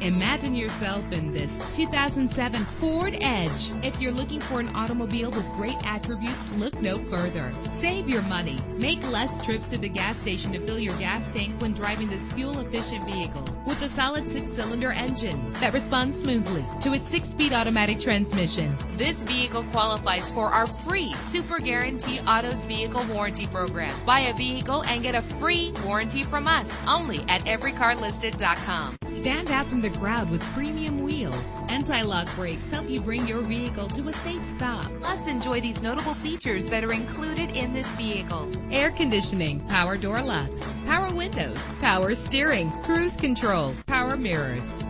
Imagine yourself in this 2007 Ford Edge. If you're looking for an automobile with great attributes, look no further. Save your money. Make less trips to the gas station to fill your gas tank when driving this fuel-efficient vehicle. With a solid six-cylinder engine that responds smoothly to its six-speed automatic transmission. This vehicle qualifies for our free Super Guarantee Autos Vehicle Warranty Program. Buy a vehicle and get a free warranty from us only at everycarlisted.com. Stand out from the crowd with premium wheels. Anti-lock brakes help you bring your vehicle to a safe stop. Plus, enjoy these notable features that are included in this vehicle. Air conditioning, power door locks, power windows, power steering, cruise control, power mirrors,